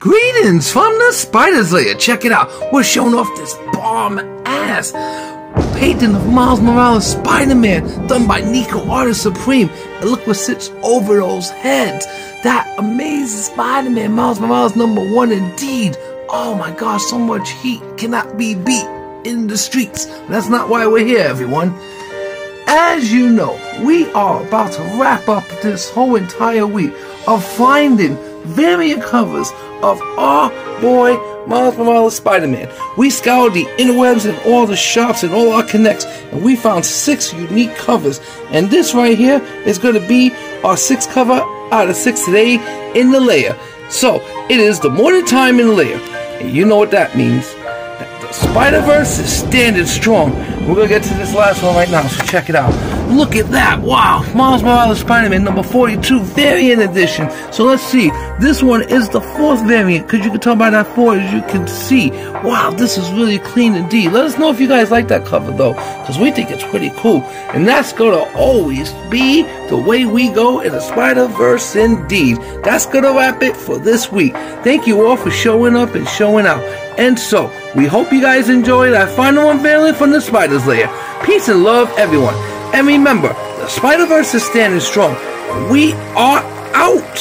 Greetings from the Spider's Lair. Check it out. We're showing off this bomb ass painting of Miles Morales Spider-Man done by Nico Artist Supreme. And look what sits over those heads. That amazing Spider-Man, Miles Morales number one indeed. Oh my gosh, so much heat cannot be beat in the streets. That's not why we're here, everyone. As you know, we are about to wrap up this whole entire week of finding variant covers of our boy Miles Morales Spider-Man. We scoured the interwebs and all the shops and all our connects, and we found six unique covers. And this right here is going to be our sixth cover out of six today in the lair. So it is the morning time in the lair, and you know what that means. Spider-Verse is standing strong. We're gonna get to this last one right now, so check it out. Look at that! Wow! Miles Morales Spider-Man number 42 variant edition. So let's see. This one is the fourth variant, because you can tell by that four as you can see. Wow, this is really clean indeed. Let us know if you guys like that cover though, because we think it's pretty cool. And that's gonna always be the way we go in the Spider-Verse indeed. That's gonna wrap it for this week. Thank you all for showing up and showing out. And so, we hope you guys enjoyed our final unveiling from the Spider's Lair. Peace and love, everyone. And remember, the Spider-Verse is standing strong. We are out.